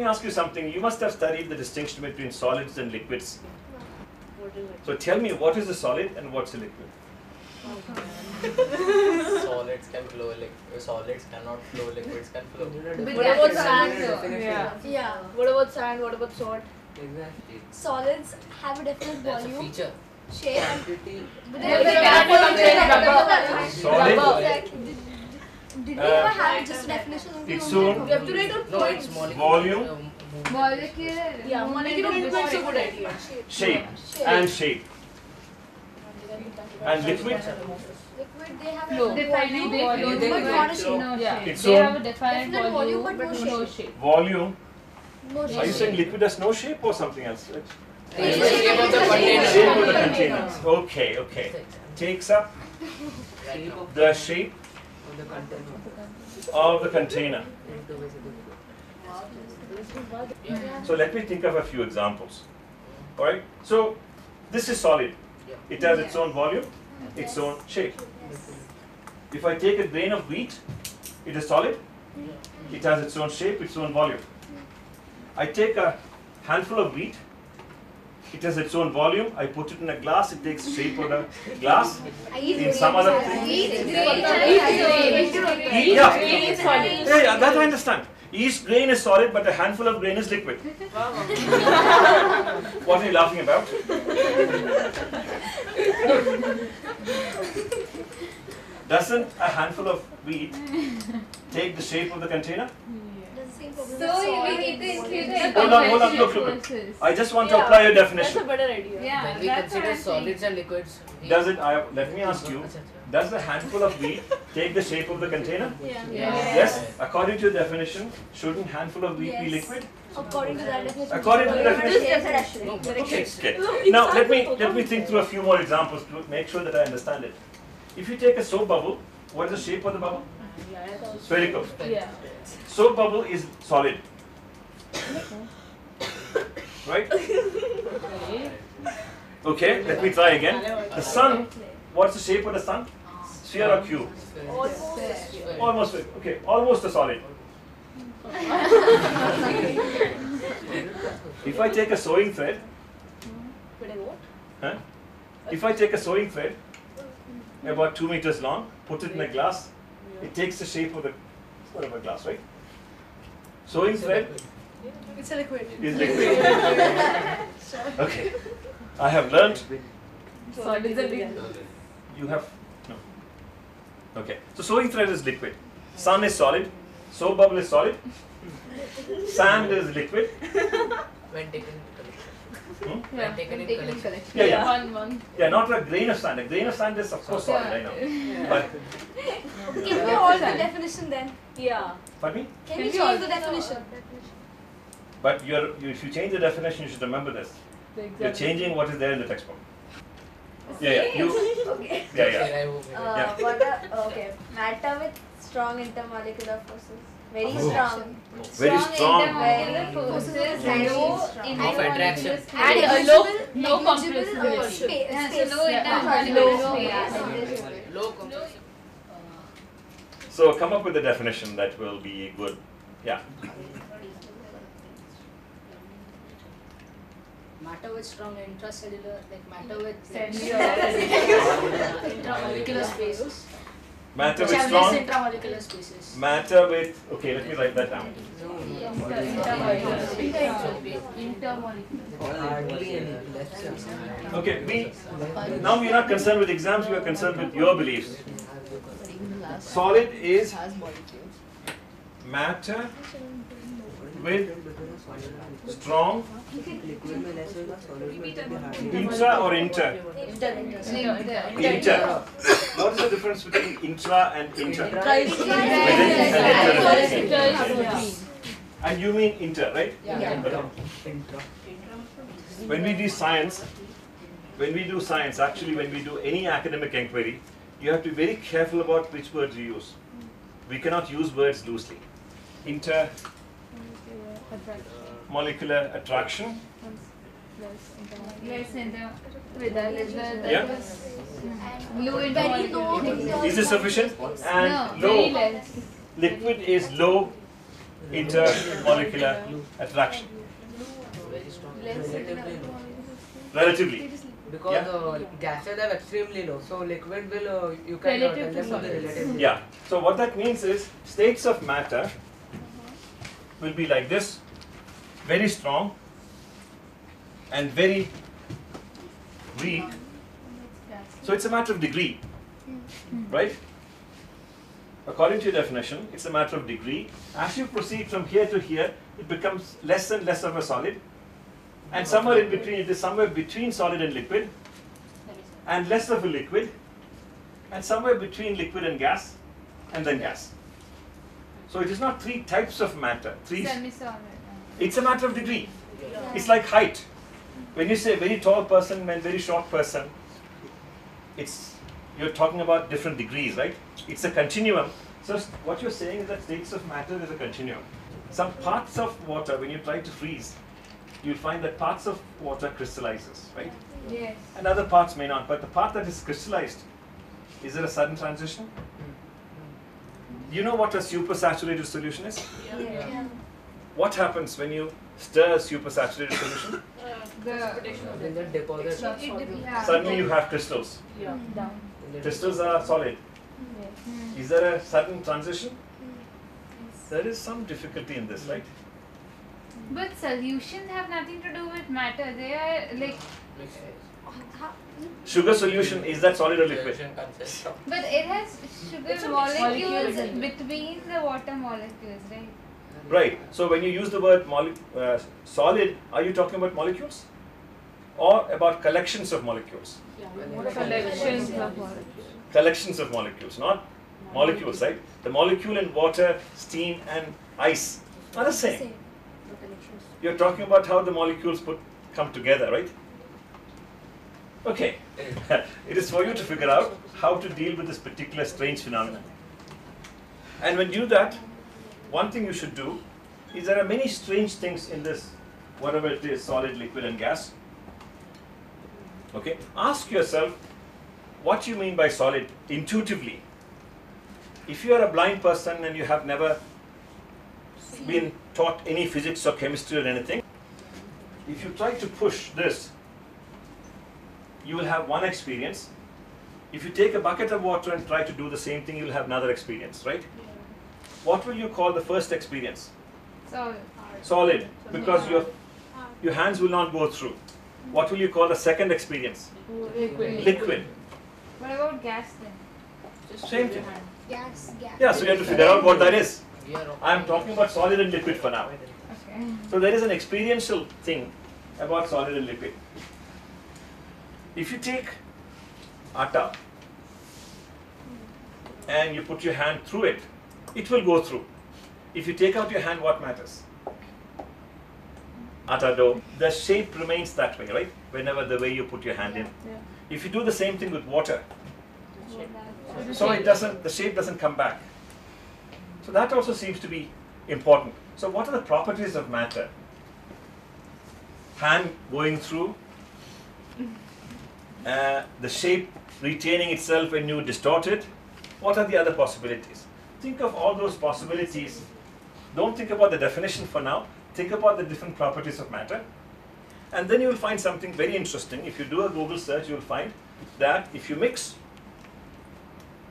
let me ask you something. You must have studied the distinction between solids and liquids. So tell me, what is a solid and what's a liquid? solids can flow, like solids cannot flow, liquids can flow. What about sand? Yeah. Yeah. What about sand? What about salt? Exactly. Solids have a definite That's a volume, feature. shape, and Quantity. but Yeah, they they have cannot a contain Solid. Rubber. Did, did we Uh, ever have just a definition of the Its only own- We have to write down No, points. it's molecule. Volume. movement. Molecular. Yeah, molecular movement is a good idea. Shape and shape. And liquid? Liquid, they have No. a Defined volume, volume. but not a shape. No Yeah. shape. Its They own- have a defined Definite volume, volume, but no no shape. shape. Volume. No Are you shape. saying liquid has no shape or something else? It's the shape of the container. Shape of the container. Okay, okay. Takes up Right Shape now. of the shape of the container. of the container. Into basically. So let me think of a few examples. Alright, so this is solid. It has its own volume, its own shape. If I take a grain of wheat, it is solid. It has its own shape, its own volume. I take a handful of wheat, it has its own volume. I put it in a glass, it takes shape of the glass. In some other thing. Yeah, yeah, yeah, that I understand. Each grain is solid, but a handful of grain is liquid. what are you laughing about? Doesn't a handful of wheat take the shape of the container? Does the same problem So with you salt. need to include the Hold on, hold on, look, look, look. I just want to Yeah, apply your That's a definition. better idea. Yeah, When we that's what consider I'm saying. solids and liquids, we- Does it, I, let me ask you, Acha, acha. does a handful of wheat take the shape of the container? Yeah. Yeah. Yes, according to your definition, shouldn't handful of wheat be Yes. liquid? According to that definition. According to the This definition. No, Okay, okay. okay. Now let me let me think through a few more examples to make sure that I understand it. If you take a soap bubble, what is the shape of the bubble? Spherical. Yeah. Soap bubble is solid. Right? Okay, let me try again. The sun, what's the shape of the sun? Sphere or cube? Almost, okay, almost a solid. If I take a sewing thread, huh? If I take a sewing thread, about two meters long, put it in a glass, it takes the shape of the sort of a glass, right? Sewing thread It's a liquid. It's liquid. Okay, I have learned. Solids are big. You have no. Okay, so sewing thread is liquid. Sun is solid. Soap bubble is solid. Sand is liquid. when taken into collection. Hmm? When taken in collection. Yeah, yeah. One, one. Yeah, not a grain of sand. A grain of sand is of course solid. I know. But Can we alter the definition then? Yeah. pardon me. Can Can we we change the alter- definition? But you're, you, if you change the definition, you should remember this. You're changing what is there in the textbook. Yeah, yeah. You. Okay. Yeah, yeah. Okay, I will- Uh, Yeah. what are, okay, matter with strong intermolecular forces. Very Oh. strong. Very strong. intermolecular forces Very and low strong. Of attraction. And a low, no compressibility. space- Yeah, so low Yeah. intermolecular Low- space. Low compressibility. So come up with a definition that will be good. Yeah. Matter with strong intracellular, like matter with Cellular. intramolecular spaces. Matter with strong. intramolecular spaces. Matter with. Okay, let me write that down. Intermolecular space. Intermolecular. Hardly any. Less than. Okay, we. Now we are not concerned with exams. We are concerned with your beliefs. Solid is matter with strong intra or inter? Inter. What is the difference between intra and inter? And you mean inter, right? Yeah. When we do science, when we do science, actually when we do any academic inquiry, you have to be very careful about which words you use. We cannot use words loosely. Inter, molecular attraction, Less inter, with the, with the, Yeah. And very low is this sufficient? No, And very low, less. liquid is low intermolecular attraction. Very strong. Less Relatively low. Relatively. Because Yeah. uh, gases are extremely low, so liquid will uh, you can uh, tell them to be solids. relatively. Yeah. So what that means is states of matter will be like this, very strong and very weak. So it's a matter of degree, hmm. right? According to your definition, it's a matter of degree. As you proceed from here to here, it becomes less and less of a solid. And somewhere in between, it is somewhere between solid and liquid, and less of a liquid, and somewhere between liquid and gas, and then gas. So it is not three types of matter. Three. It's a matter of degree. It's like height. When you say very tall person and very short person, it's you're talking about different degrees, right? It's a continuum. So what you're saying is that states of matter is a continuum. Some parts of water, when you try to freeze, you'll find that parts of water crystallizes, right? Yes. And other parts may not. But the part that is crystallized, is there a sudden transition? You know what a supersaturated solution is? Yeah. What happens when you stir a supersaturated solution? Uh, the Then the deposit. Suddenly you have crystals. Mm. down. in Crystals are solid. Mm. Is there a sudden transition? Mm. There is some difficulty in this, right? But solutions have nothing to do with matter. They are like, Sugar solution, is that solid or liquid? Solution consists of but it has sugar molecules between the water molecules, right? Right. So when you use the word mole- uh, solid, are you talking about molecules? Or about collections of molecules? Collections of molecules. Collections of molecules, not molecules, right? The molecule in water, steam, and ice are the same. You're talking about how the molecules put come together, right? Okay. it is for you to figure out how to deal with this particular strange phenomenon. And when you do that, one thing you should do is there are many strange things in this, whatever it is, solid, liquid, and gas. Okay? Ask yourself what you mean by solid intuitively. If you are a blind person and you have never been taught any physics or chemistry or anything, if you try to push this, you will have one experience. If you take a bucket of water and try to do the same thing, you'll have another experience, right? What will you call the first experience? So, Solid, because your ah. your hands will not go through. What will you call the second experience? liquid. Liquid. What about gas then? Just Same thing. Gas, gas. Yeah, so you have to figure out what that is. I am talking about solid and liquid for now. Okay. So there is an experiential thing about solid and liquid. If you take atta and you put your hand through it, it will go through. If you take out your hand, what matters? Atta dough, the shape remains that way, right? Whenever the way you put your hand in. If you do the same thing with water, so it doesn't, the shape doesn't come back. So that also seems to be important. So what are the properties of matter? Hand going through, uh, the shape retaining itself when you distort it. What are the other possibilities? Think of all those possibilities. Don't think about the definition for now. Think about the different properties of matter. And then you will find something very interesting. If you do a Google search, you will find that if you mix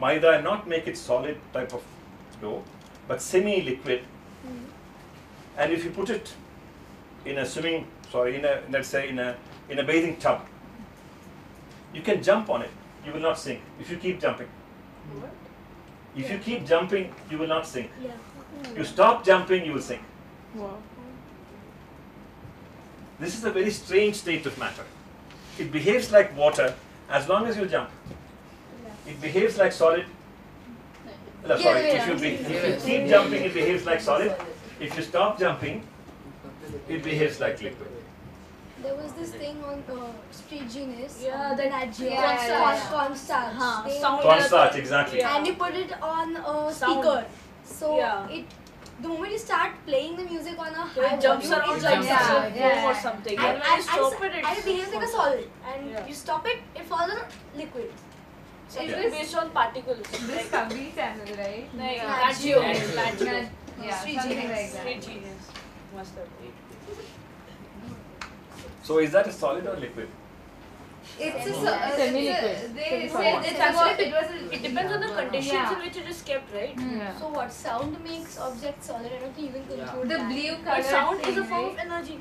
maida and not make it solid type of dough, but semi-liquid, and if you put it in a swimming, sorry, in a let's say in a in a bathing tub, you can jump on it. You will not sink if you keep jumping. If you keep jumping, you will not sink. Yeah. You stop jumping, you will sink. This is a very strange state of matter. It behaves like water as long as you jump. It behaves like solid. No, sorry, Yeah, if you, yeah. be, if you keep jumping, it behaves like solid. If you stop jumping, it behaves like liquid. There was this thing on uh, Street Genius. Yeah, that- Nat Geo. yeah, Cornstarch. yeah, yeah. Cornstarch. Huh, They sound- exactly. Yeah. and you put it on a Sound. speaker. So Yeah. it, the moment you start playing the music on a So high it jumps volume, around like jumps Yeah, yeah, yeah. or something. And, And and, when you and, stop s- it, it's and it behaves like a solid. And Yeah. you stop it, it falls on liquid. So Yeah. it's based on particles. This Like, Kabir channel, right? like Nat Nat Geo. Geo. Nat Geo. Nat- Yeah, something like that. So is that a solid or liquid? It's a, Uh, uh, semi-liquid. They said It's it's actually- it was a, It depends on the conditions Yeah. in which it is kept, right? Yeah. So what sound makes objects solid? I don't even conclude the that. blue But color. sound is a form right? of energy.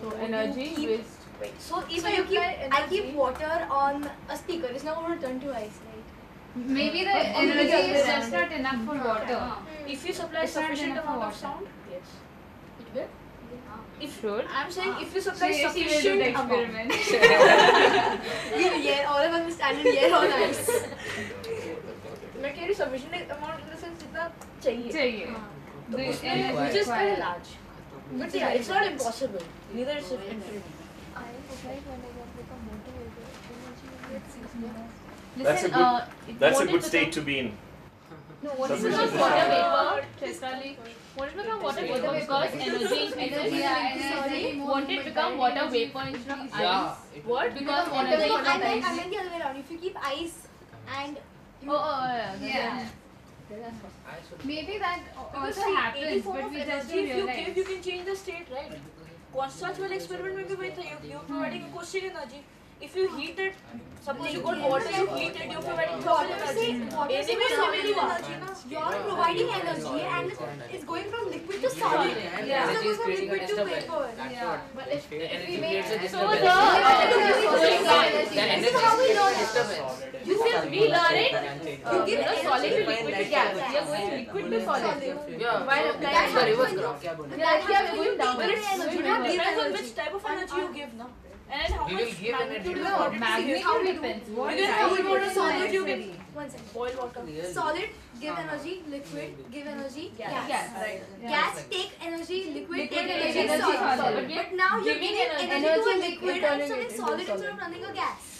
So energy keep- Wait, so if So you you keep, keep I keep water on a speaker. It's not going to turn to ice, right? Maybe the Or energy is the just not enough for water. if you supply It's sufficient amount of sound, yes. It will. If Sure. I'm saying if you So supply she will do the sufficient amount, experiment. We- yeah, all of us are standing here on ice. मैं कह रही sufficient amount in the sense जितना चाहिए. चाहिए. तो The उसमें energy Which is kind of required. large. But yeah, it's not impossible. Neither is it infinite. I applied when I got like a motor vehicle. That's a Listen, good- uh, it That's a won't good it state become- to be in. No, what is Sufficient become water design. vapor? Chetrali. Won't it become water vapor because energy increases? Yeah, energy. Won't it become water vapor instead of ice? Yeah. it- What? Because No, water no, vapor I is meant, I ice. meant the other way around. If you keep ice and you Oh, oh, yeah. Yeah. I should- Maybe that Because also see, any happens, form but of we just energy, don't if you realize. give, you can change the state, right? Cornstarch वाले experiment में भी वही था. You- You're providing acoustic energy. if you heat it, suppose you got water, you heat it, you're providing water energy. Water. You're providing energy and it's going from liquid to solid. Yeah. It's going from liquid to vapor. Yeah. But if, if we make so the this is how we learn it. This is we learn it. You give a solid to liquid. gas. We are going liquid to solid. Yeah. While applying the reverse graph. That's why we are going down. But it depends on which type of energy you give, na. And how You much will give magnitude energy. No, want it to be. magnitude depends. What Because how you want a is solid, you necessary. One second. Boil water. Solid, give uh-huh. energy. Liquid, give energy. Gas. Gas. Right. Yeah. Gas take energy. Liquid, Liquid take take energy. energy, solid. solid. But now you're Giving giving energy, to a liquid you're and turning something it into solid solid. instead of running a gas.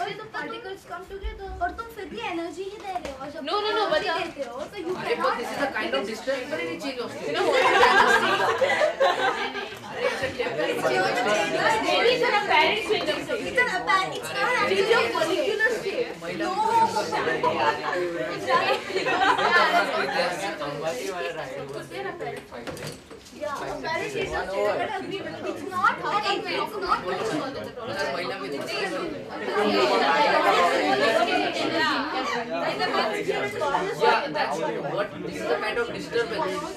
और ये तो particles come together? और तुम फिर भी energy ही दे रहे हो जब नो नो नो बता देते हो तो you can not this is a kind of distract पर it change of you know अरे it's a change is a parents change of it's a parents it's not actually a molecular shape no exactly कंबटी वाला right Yeah, that's what this is a kind of disturbance.